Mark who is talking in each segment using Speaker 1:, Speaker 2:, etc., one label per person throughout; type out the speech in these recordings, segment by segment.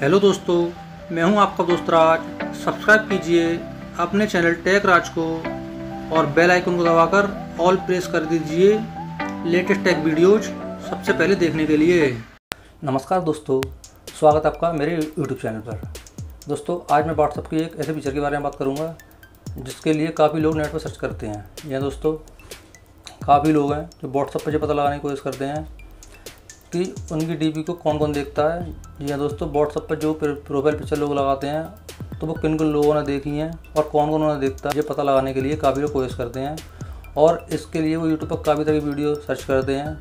Speaker 1: Hello दोस्तों, मैं हूँ आपका दोस्त राज। सब्सक्राइब कीजिए अपने चैनल टेक राज को और बेल आइकन को दबाकर ऑल प्रेस कर दीजिए लेटेस्ट टेक वीडियोज़ सबसे पहले देखने के लिए। नमस्कार दोस्तों, स्वागत आपका मेरे यूट्यूब चैनल पर। दोस्तों, आज मैं व्हाट्सअप की एक ऐसे फीचर के बारे में बात करूँगा, जिसके लिए काफ़ी लोग नेट पर सर्च करते हैं। या दोस्तों, काफ़ी लोग हैं जो व्हाट्सअप पर जो पता लगाने की कोशिश करते हैं कि उनकी डीपी को कौन कौन देखता है? जी हाँ दोस्तों व्हाट्सअप पर जो प्रोफ़ाइल पिक्चर लोग लगाते हैं तो वो किन किन लोगों ने देखी हैं और कौन कौन उन्होंने देखता है, ये पता लगाने के लिए काफ़ी लोग कोशिश करते हैं। और इसके लिए वो यूट्यूब पर काफ़ी तरह की वीडियो सर्च करते हैं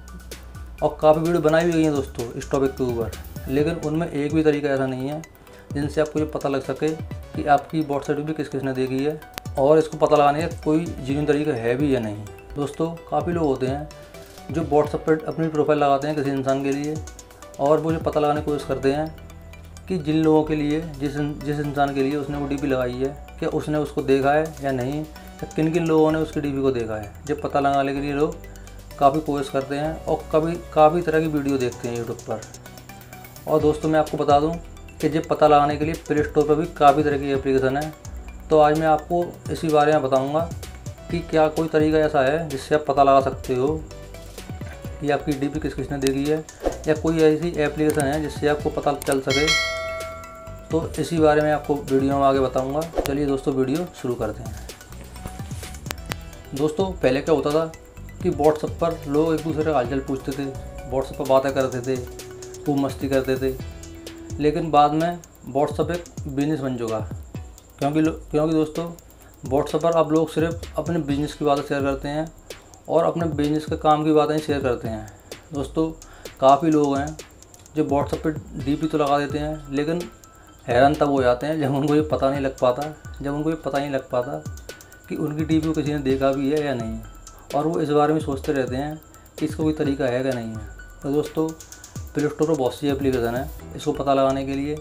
Speaker 1: और काफ़ी वीडियो बनाई भी गई हैं दोस्तों इस टॉपिक के ऊपर। लेकिन उनमें एक भी तरीका ऐसा नहीं है, जिनसे आपको ये पता लग सके कि आपकी व्हाट्सएप भी किस किस ने देखी है और इसको पता लगाने का कोई जीवन तरीका है भी या नहीं। दोस्तों, काफ़ी लोग होते हैं जो व्हाट्सअप पर अपनी प्रोफ़ाइल लगाते हैं किसी इंसान के लिए और वो जो पता लगाने की कोशिश करते हैं कि जिन लोगों के लिए, जिस जिस इंसान के लिए उसने वो डीपी लगाई है, क्या उसने उसको देखा है या नहीं, या किन किन लोगों ने उसकी डी को देखा है। जब पता लगाने के लिए लोग काफ़ी कोशिश करते हैं और कभी, काफ़ी तरह की वीडियो देखते हैं यूट्यूब पर। और दोस्तों, मैं आपको बता दूँ कि जब पता लगाने के लिए प्ले स्टोर पर भी काफ़ी तरह की एप्लीकेशन है तो आज मैं आपको इसी बारे में बताऊँगा कि क्या कोई तरीका ऐसा है जिससे आप पता लगा सकते हो कि आपकी डी किस किसने देखी है, या कोई ऐसी एप्लीकेशन है जिससे आपको पता चल सके। तो इसी बारे में आपको वीडियो में आगे बताऊँगा। चलिए दोस्तों, वीडियो शुरू करते हैं। दोस्तों, पहले क्या होता था कि व्हाट्सअप पर लोग एक दूसरे का हालचाल पूछते थे। व्हाट्सअप पर बातें करते थे, खूब मस्ती करते थे। लेकिन बाद में व्हाट्सअप एक बिज़नेस बन चुका। क्योंकि क्योंकि दोस्तों व्हाट्सअप पर अब लोग सिर्फ़ अपने बिज़नेस की बातें शेयर करते हैं। और अपने बिज़नेस के काम की बातें शेयर करते हैं। दोस्तों, काफ़ी लोग हैं जो व्हाट्सअप पे डीपी तो लगा देते हैं, लेकिन हैरान तब हो जाते हैं जब उनको ये पता नहीं लग पाता, जब उनको ये पता नहीं लग पाता कि उनकी डीपी को किसी ने देखा भी है या नहीं। और वो इस बारे में सोचते रहते हैं कि इसका कोई तरीका है या नहीं है। तो दोस्तों प्ले स्टोर पर बहुत सी एप्लीकेशन है इसको पता लगाने के लिए।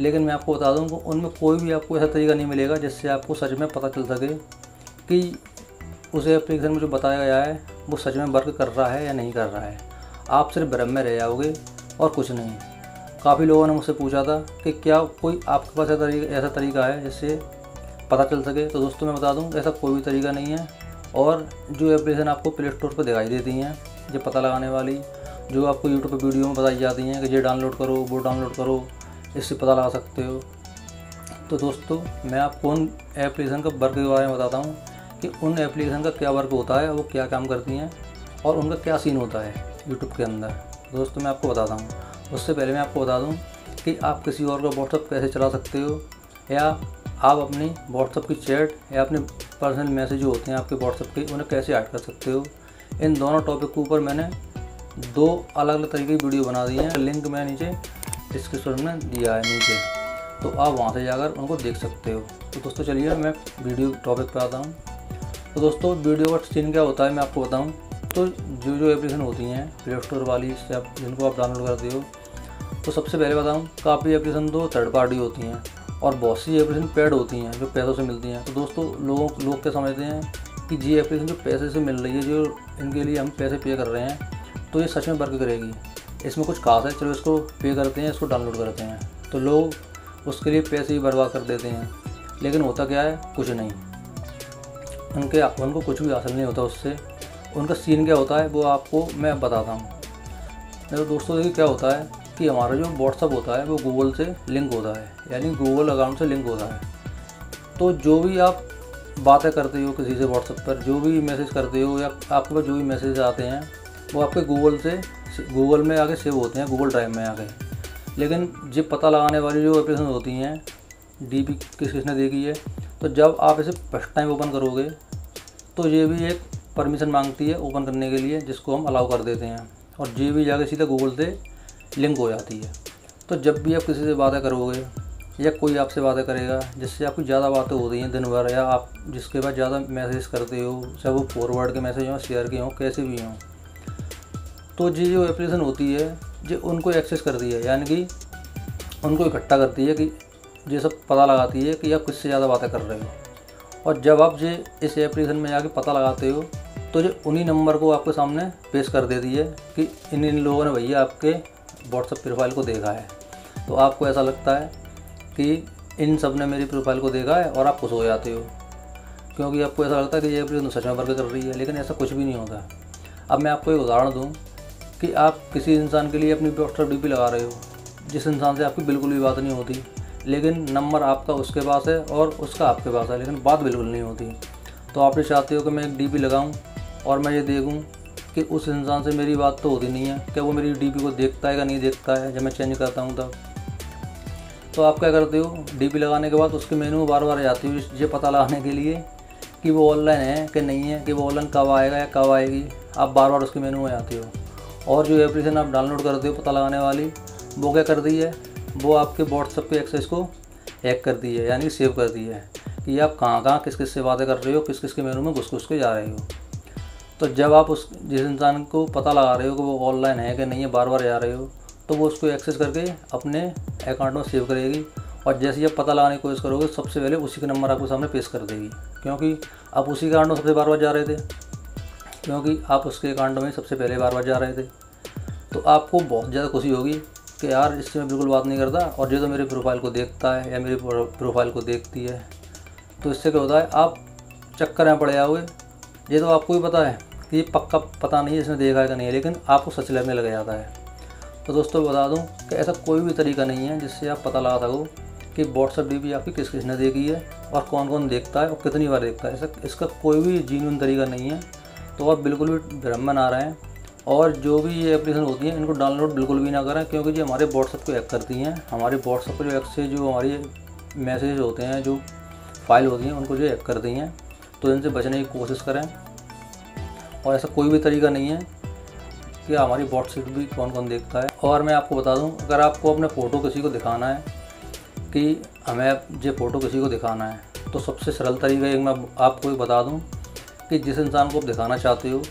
Speaker 1: लेकिन मैं आपको बता दूँ उनमें कोई भी आपको ऐसा तरीका नहीं मिलेगा जिससे आपको सच में पता चल सके कि उस एप्लीकेशन में जो बताया गया है, वो सच में वर्क कर रहा है या नहीं कर रहा है? आप सिर्फ़ भ्रम में रह जाओगे और कुछ नहीं। काफ़ी लोगों ने मुझसे पूछा था कि क्या कोई आपके पास ऐसा तरीका ऐसा तरीका है जिससे पता चल सके? तो दोस्तों, मैं बता दूँ, ऐसा कोई भी तरीका नहीं है। और जो एप्लीकेशन आपको प्ले स्टोर पर दिखाई देती हैं, जो पता लगाने वाली, जो आपको यूट्यूब पर वीडियो में बताई जाती हैं कि ये डाउनलोड करो, वो डाउनलोड करो, इससे पता लगा सकते हो। तो दोस्तों, मैं आपको उन एप्लीकेशन का वर्क के बारे में बताता हूँ। कि उन एप्लीकेशन का क्या वर्क होता है, वो क्या काम करती हैं और उनका क्या सीन होता है यूट्यूब के अंदर। दोस्तों, मैं आपको बताता हूँ। उससे पहले मैं आपको बता दूँ कि आप किसी और का व्हाट्सअप कैसे चला सकते हो, या आप अपनी व्हाट्सअप की चैट या अपने पर्सनल मैसेज जो होते हैं आपके व्हाट्सअप के, उन्हें कैसे ऐड कर सकते हो। इन दोनों टॉपिक के ऊपर मैंने दो अलग अलग तरीके की वीडियो बना दी हैं। लिंक मैं नीचे डिस्क्रिप्शन में दिया है नीचे। तो आप वहाँ से जाकर उनको देख सकते हो। तो दोस्तों, चलिए मैं वीडियो टॉपिक पर आता हूँ। तो दोस्तों, वीडियो का सीन क्या होता है मैं आपको बताऊँ। तो जो जो एप्लीकेशन होती हैं प्ले स्टोर वाली आप जिनको आप डाउनलोड करते हो तो सबसे पहले बताऊँ, काफ़ी एप्लीकेशन तो थर्ड पार्टी होती हैं और बहुत सी एप्लीकेशन पेड होती हैं जो पैसों से मिलती हैं। तो दोस्तों, लोगों, लोग क्या समझते हैं कि जी एप्लीकेशन जो पैसे से मिल रही है, जो इनके लिए हम पैसे पे कर रहे हैं तो ये सच में वर्क करेगी। इसमें कुछ खास है, चलो इसको पे करते हैं, इसको डाउनलोड करते हैं। तो लोग उसके लिए पैसे ही बर्बाद कर देते हैं। लेकिन होता क्या है? कुछ नहीं। उनके उनको कुछ भी हासिल नहीं होता उससे। उनका सीन क्या होता है, वो आपको मैं बताता हूँ। मेरे दोस्तों, देखिए क्या होता है कि हमारा जो व्हाट्सअप होता है, वो गूगल से लिंक होता है, यानी गूगल अकाउंट से लिंक होता है। तो जो भी आप बातें करते हो किसी से व्हाट्सअप पर, जो भी मैसेज करते हो या आपके पास जो भी मैसेज आते हैं, वो आपके गूगल से गूगल में आके सेव होते हैं गूगल ड्राइव में आके। लेकिन जब पता लगाने वाली जो एप्लीकेशन होती हैं डी पी किस किसने देखी है तो जब आप इसे फ़र्स्ट टाइम ओपन करोगे तो ये भी एक परमिशन मांगती है ओपन करने के लिए, जिसको हम अलाउ कर देते हैं। और ये भी जाके सीधे गूगल से लिंक हो जाती है। तो जब भी आप किसी से बातें करोगे, या कोई आपसे बातें करेगा, जिससे आपकी ज़्यादा बातें हो रही हैं दिन भर, या आप जिसके बाद ज़्यादा मैसेज करते हो, चाहे वो फॉरवर्ड के मैसेज हों शेयर के हों, कैसे भी हों तो ये जो एप्लीकेशन होती है जो उनको एक्सेस करती है। यानी कि उनको इकट्ठा करती है कि ये सब पता लगाती है कि आप किससे ज़्यादा बातें कर रहे हो। और जब आप ये इस एप्लीकेशन में जाके पता लगाते हो तो जो उन्हीं नंबर को आपके सामने पेश कर देती है कि इन इन लोगों ने भैया आपके व्हाट्सअप प्रोफ़ाइल को देखा है। तो आपको ऐसा लगता है कि इन सबने मेरी प्रोफ़ाइल को देखा है और आप खुश हो जाते हो। क्योंकि आपको ऐसा लगता है कि ये एप्लीकेशन सच में वर्क कर रही है, लेकिन ऐसा कुछ भी नहीं होता। अब मैं आपको एक उदाहरण दूँ कि आप किसी इंसान के लिए अपनी व्हाट्सअप डी लगा रहे हो, जिस इंसान से आपकी बिल्कुल भी बात नहीं होती। लेकिन नंबर आपका उसके पास है और उसका आपके पास है, लेकिन बात बिल्कुल नहीं होती। तो आप ये चाहते हो कि मैं एक डी लगाऊँ और मैं ये देखूँ कि उस इंसान से मेरी बात तो होती नहीं है, क्या वो मेरी डीपी को देखता है या नहीं देखता है, जब मैं चेंज करता हूँ तब? तो आप क्या करते हो? डीपी लगाने के बाद उसके मेनू बार बार जाती हो, ये पता लगाने के लिए कि वो ऑनलाइन है कि नहीं है, कि वो ऑनलाइन कब आएगा या कब आएगी। आप बार बार उसके मेनू में आते हो। और जो एप्लीकेशन आप डाउनलोड करते हो पता लगाने वाली, वो क्या करती है? वो आपके व्हाट्सएप के एक्सेस को हैक कर दी है, यानी सेव कर दी है कि आप कहाँ कहाँ किस किस से बातें कर रहे हो किस किस के मेनू में घुस घुस के जा रहे हो। तो जब आप उस जिस इंसान को पता लगा रहे हो कि वो ऑनलाइन है कि नहीं है बार बार जा रहे हो तो वो उसको एक्सेस करके अपने अकाउंट में सेव करेगी और जैसे ही आप पता लगाने की कोशिश करोगे, सबसे पहले उसी का नंबर आपके सामने पेश कर देगी, क्योंकि आप उसी अकाउंट में सबसे बार बार जा रहे थे, क्योंकि आप उसके अकाउंट में सबसे पहले बार बार जा रहे थे। तो आपको बहुत ज़्यादा खुशी होगी कि यार इससे मैं बिल्कुल बात नहीं करता और जो तो मेरे प्रोफ़ाइल को देखता है या मेरी प्रोफ़ाइल को देखती है। तो इससे क्या होता है, आप चक्कर में पड़े जाओगे ये तो आपको भी पता है कि ये पक्का पता नहीं है, इसने देखा है कि नहीं है, लेकिन आपको सच लगने लग जाता है। तो दोस्तों बता दूँ कि ऐसा कोई भी तरीका नहीं है जिससे आप पता लगा सको कि व्हाट्सअप डी आपकी किस किसने देखी है और कौन कौन देखता है और कितनी बार देखता है। ऐसा इसका कोई भी जीवन तरीका नहीं है। तो आप बिल्कुल भी भ्रम में ना रहें। और जो भी ये एप्लीकेशन होती हैं, इनको डाउनलोड बिल्कुल भी ना करें, क्योंकि ये हमारे व्हाट्सअप को हैक करती हैं। हमारे व्हाट्सअप पर जो से जो हमारी मैसेज होते हैं, जो फ़ाइल होती हैं, उनको जो हैक करती हैं। तो इनसे बचने की कोशिश करें। और ऐसा कोई भी तरीका नहीं है कि हमारी व्हाट्सएप भी कौन कौन देखता है। और मैं आपको बता दूँ, अगर आपको अपने फ़ोटो किसी को दिखाना है कि हमें ये फ़ोटो किसी को दिखाना है तो सबसे सरल तरीका एक मैं आपको बता दूँ कि जिस इंसान को आप दिखाना चाहते हो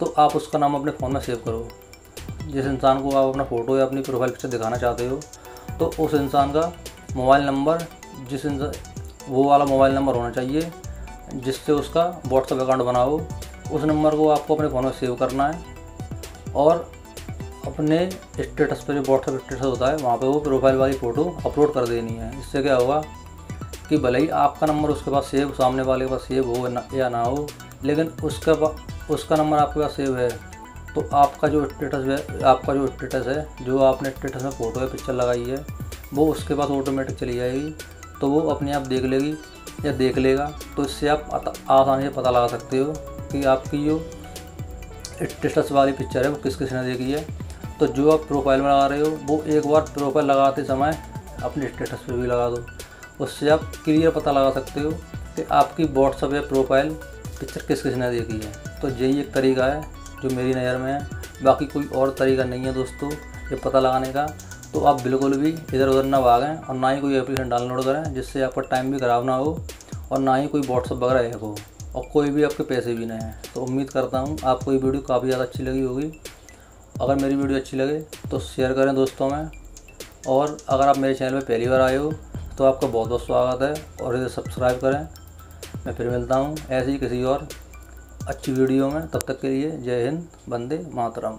Speaker 1: तो आप उसका नाम अपने फ़ोन में सेव करो। जिस इंसान को आप अपना फ़ोटो या अपनी प्रोफ़ाइल पिक्चर दिखाना चाहते हो तो उस इंसान का मोबाइल नंबर, जिस इंसान वो वाला मोबाइल नंबर होना चाहिए, जिससे उसका व्हाट्सअप अकाउंट बनाओ उस नंबर को आपको अपने फ़ोन में सेव करना है और अपने स्टेटस पर जो व्हाट्सअप स्टेटस होता है, वहाँ पे वो प्रोफ़ाइल वाली फ़ोटो अपलोड कर देनी है। इससे क्या होगा कि भले ही आपका नंबर उसके पास सेव, सामने वाले के पास सेव हो या ना हो, लेकिन उसका उसका नंबर आपके पास सेव है। तो आपका जो स्टेटस है, आपका जो स्टेटस है, जो आपने स्टेटस में फ़ोटो या पिक्चर लगाई है, वो उसके पास ऑटोमेटिक चली जाएगी। तो वो अपने आप देख लेगी या देख लेगा। तो इससे आप आसानी से पता लगा सकते हो कि आपकी जो स्टेटस वाली पिक्चर है, वो किस, किसने देखी है। तो जो आप प्रोफ़ाइल में लगा रहे हो, वो एक बार प्रोफ़ाइल लगाते समय अपने स्टेटस पर भी लगा दो। उससे आप क्लियर पता लगा सकते हो कि आपकी व्हाट्सअप या प्रोफ़ाइल पिक्चर किस, किसने देखी है। तो यही एक तरीका है जो मेरी नज़र में है। बाकी कोई और तरीका नहीं है दोस्तों, ये पता लगाने का। तो आप बिल्कुल भी इधर उधर ना भागें और ना ही कोई एप्लीकेशन डाउनलोड करें जिससे आपका टाइम भी ख़राब ना हो और ना ही कोई व्हाट्सअप वगैरह हैक हो और कोई भी आपके पैसे भी नहीं हैं। तो उम्मीद करता हूँ आपको ये वीडियो काफ़ी ज़्यादा अच्छी लगी होगी। अगर मेरी वीडियो अच्छी लगे तो शेयर करें दोस्तों में। और अगर आप मेरे चैनल पर पहली बार आए हो तो आपका बहुत बहुत स्वागत है और इसे सब्सक्राइब करें। मैं फिर मिलता हूँ ऐसे ही किसी और अच्छी वीडियो में तब तक के लिए जय हिंद बंदे मातरम।